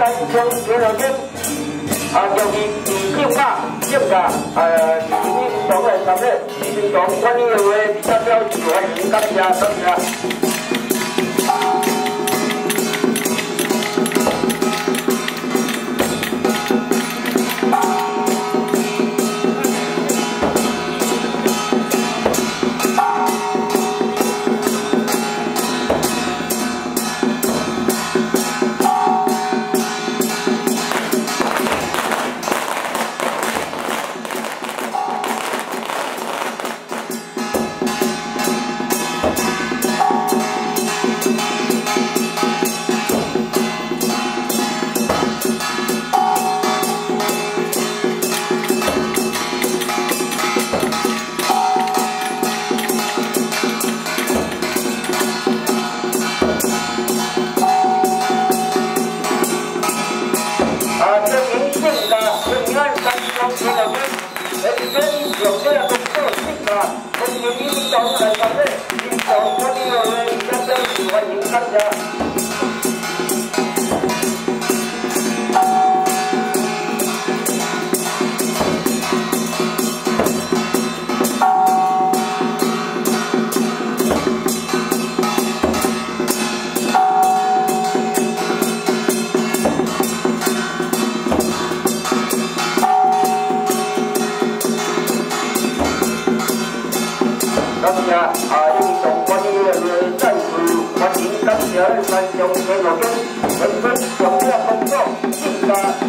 三中联络点，啊，就是以正大正大呃，运动来参赛，运动管理的话，比较标准，欢迎感谢感谢。来反对，领导我们有人大家欢迎大家。感谢啊！运动管理员的再次欢迎，感谢三中铁路局分分重要工作，应该第一。